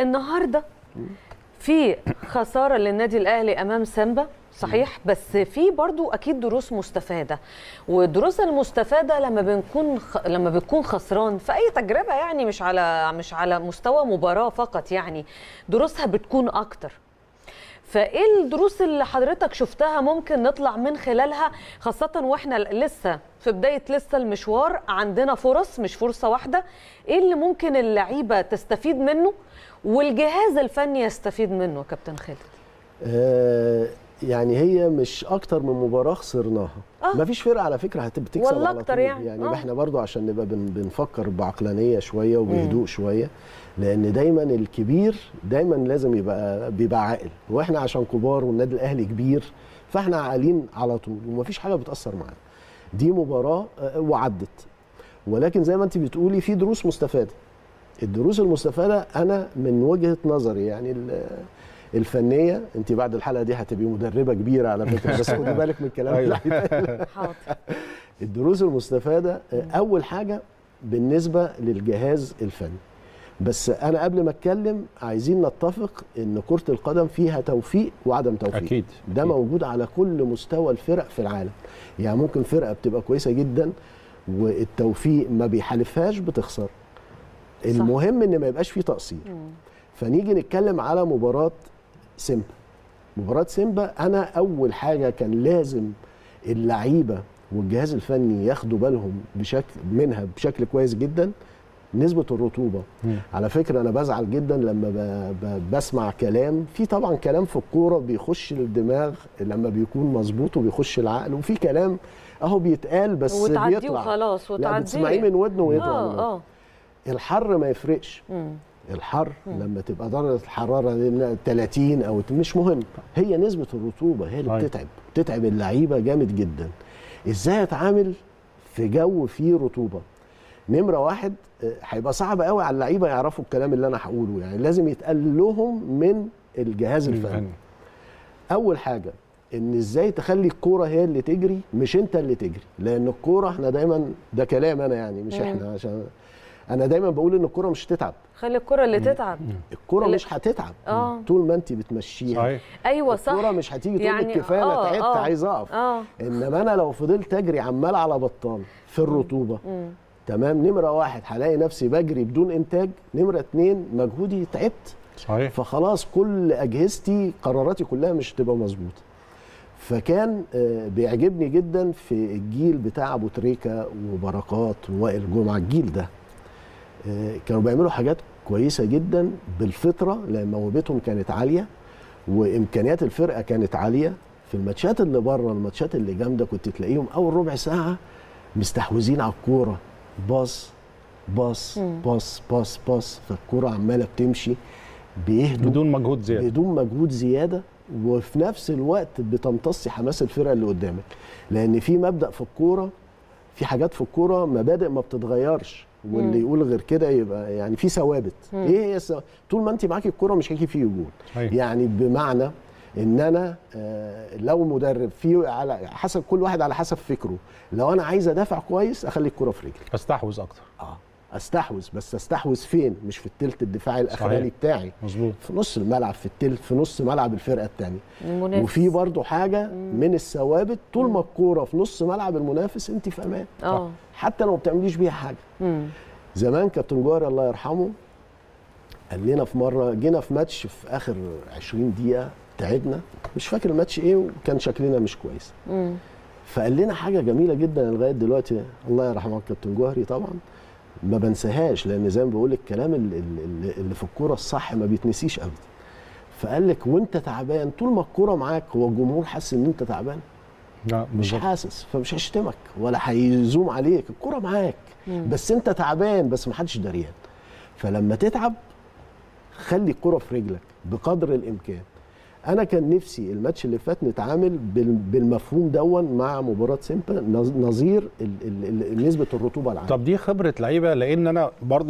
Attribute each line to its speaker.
Speaker 1: النهارده في خسارة للنادي الأهلي أمام سامبا صحيح؟ بس في برضو أكيد دروس مستفادة. والدروس المستفادة لما بنكون خ... لما بتكون خسران في اي تجربة يعني مش على مش على مستوى مباراة فقط يعني دروسها بتكون أكتر. فإيه الدروس اللي حضرتك شفتها ممكن نطلع من خلالها خاصة وإحنا لسه في بداية لسه المشوار عندنا فرص مش فرصة واحدة. إيه اللي ممكن اللعيبة تستفيد منه والجهاز الفني يستفيد منه كابتن خالد؟
Speaker 2: آه يعني هي مش أكتر من مباراة خسرناها
Speaker 1: آه.
Speaker 2: مفيش فرقة على فكرة هتكسب
Speaker 1: والله
Speaker 2: على طول.
Speaker 1: يعني.
Speaker 2: يعني
Speaker 1: آه.
Speaker 2: إحنا برضو عشان نبقى بن بنفكر بعقلانية شوية وبهدوء شوية لأن دايما الكبير دايما لازم يبقى بيبقى عاقل وإحنا عشان كبار والنادي الأهلي كبير فإحنا عاقلين على طول ومفيش حاجة بتأثر معانا دي مباراة آه، وعدت ولكن زي ما أنت بتقولي في دروس مستفادة الدروس المستفادة أنا من وجهة نظري يعني الفنية انت بعد الحلقة دي هتبقي مدربة كبيرة على فكرة بس خدي بالك من الكلام اللي هيتقال.
Speaker 1: حاضر.
Speaker 2: الدروس المستفادة أول حاجة بالنسبة للجهاز الفني. بس أنا قبل ما أتكلم عايزين نتفق إن كرة القدم فيها توفيق وعدم توفيق.
Speaker 3: أكيد
Speaker 2: ده
Speaker 3: أكيد.
Speaker 2: موجود على كل مستوى الفرق في العالم. يعني ممكن فرقة بتبقى كويسة جدا والتوفيق ما بيحالفهاش بتخسر. المهم إن ما يبقاش فيه تقصير. فنيجي نتكلم على مباراة سيمبا مباراة سيمبا أنا أول حاجة كان لازم اللعيبة والجهاز الفني ياخدوا بالهم بشكل منها بشكل كويس جدا نسبة الرطوبة
Speaker 3: مم.
Speaker 2: على فكرة أنا بزعل جدا لما ب... ب... بسمع كلام في طبعا كلام في الكورة بيخش الدماغ لما بيكون مظبوط وبيخش العقل وفي كلام أهو بيتقال بس
Speaker 1: وتعديه
Speaker 2: بيطلع
Speaker 1: وخلاص
Speaker 2: لا
Speaker 1: وتعديه
Speaker 2: بتسمعيه من ودنه ويطلع آه.
Speaker 1: آه
Speaker 2: الحر ما يفرقش
Speaker 1: مم.
Speaker 2: الحر لما تبقى درجة الحرارة دي 30 أو مش مهم هي نسبة الرطوبة هي اللي
Speaker 3: أيوة.
Speaker 2: بتتعب بتتعب اللعيبة جامد جدا إزاي اتعامل في جو فيه رطوبة نمرة واحد آه، هيبقى صعب قوي على اللعيبة يعرفوا الكلام اللي أنا هقوله يعني لازم يتقال لهم من الجهاز الفني
Speaker 3: الفني.
Speaker 2: أول حاجة إن إزاي تخلي الكورة هي اللي تجري مش أنت اللي تجري لأن الكورة إحنا دايما ده كلام أنا يعني مش. إحنا عشان أنا دايما بقول إن الكوره مش هتتعب.
Speaker 1: خلي الكرة اللي تتعب.
Speaker 2: الكوره
Speaker 1: لا.
Speaker 2: مش هتتعب.
Speaker 1: آه.
Speaker 2: طول ما انت بتمشيها.
Speaker 3: صحيح.
Speaker 1: أيوه صح.
Speaker 2: الكوره مش هتيجي تقول
Speaker 1: يعني
Speaker 2: لك كفايه أنا
Speaker 1: آه،
Speaker 2: تعبت
Speaker 1: آه.
Speaker 2: عايز أقف.
Speaker 1: آه.
Speaker 2: إنما أنا لو فضلت أجري عمال على بطال في الرطوبة.
Speaker 1: مم.
Speaker 2: تمام؟ نمرة واحد هلاقي نفسي بجري بدون إنتاج. نمرة اتنين مجهودي تعبت.
Speaker 3: صحيح.
Speaker 2: فخلاص كل أجهزتي قراراتي كلها مش هتبقى مظبوطة. فكان آه، بيعجبني جدا في الجيل بتاع أبو تريكة وبركات ووائل جمعة الجيل ده. آه، كانوا بيعملوا حاجات كويسة جدا بالفطرة لأن موهبتهم كانت عالية وإمكانيات الفرقة كانت عالية. في الماتشات اللي بره الماتشات اللي جامدة كنت تلاقيهم أول ربع ساعة مستحوذين على الكورة. باص باص. باص باص باص. فالكورة عمالة بتمشي بيهدوا.
Speaker 3: بدون مجهود زيادة.
Speaker 2: بدون مجهود زيادة. وفي نفس الوقت بتمتصي حماس الفرقة اللي قدامك. لأن في مبدأ في الكورة في حاجات في الكورة مبادئ ما بتتغيرش. واللي
Speaker 1: مم.
Speaker 2: يقول غير كده يبقى يعني في ثوابت. إيه هي الثوابت؟ طول ما انت معاكي الكورة مش هيجي فيه جول
Speaker 3: أيوة.
Speaker 2: يعني بمعنى إن أنا آه، لو مدرب في على حسب كل واحد على حسب فكره لو أنا عايز أدافع كويس أخلي الكورة في رجلي
Speaker 3: أستحوذ أكتر
Speaker 2: آه أستحوذ بس أستحوذ فين؟ مش في التلت الدفاعي الأخراني
Speaker 3: صحيح.
Speaker 2: بتاعي.
Speaker 3: مظبوط.
Speaker 2: في نص الملعب في التلت في نص ملعب الفرقة الثانية
Speaker 1: المنافس.
Speaker 2: وفي برضو حاجة من الثوابت طول ما الكورة في نص ملعب المنافس أنت في أمان.
Speaker 1: آه.
Speaker 2: حتى لو ما بتعمليش بيها حاجة.
Speaker 1: مم.
Speaker 2: زمان كابتن جوهر الله يرحمه قال لنا في مرة جينا في ماتش في آخر 20 دقيقة تعبنا. مش فاكر الماتش إيه وكان شكلنا مش كويس.
Speaker 1: مم.
Speaker 2: فقال لنا حاجة جميلة جدا لغاية دلوقتي الله يرحمه كابتن جوهري طبعا. ما بنساهاش لأن زي ما بقول الكلام اللي, اللي, اللي في الكورة الصح ما بيتنسيش ابدا. فقال لك وأنت تعبان طول ما الكورة معاك هو الجمهور حاسس إن أنت تعبان؟
Speaker 3: لا
Speaker 2: مش حاسس فمش هيشتمك ولا هيزوم عليك. الكورة معاك بس أنت تعبان بس ما حدش دريان. فلما تتعب خلي الكورة في رجلك بقدر الإمكان. أنا كان نفسي الماتش اللي فات نتعامل بال- بالمفهوم دون مع مباراة سيمبا نظ- نظير نسبة الرطوبة العالية.
Speaker 3: طب دي خبرة لعيبة لأن أنا برضو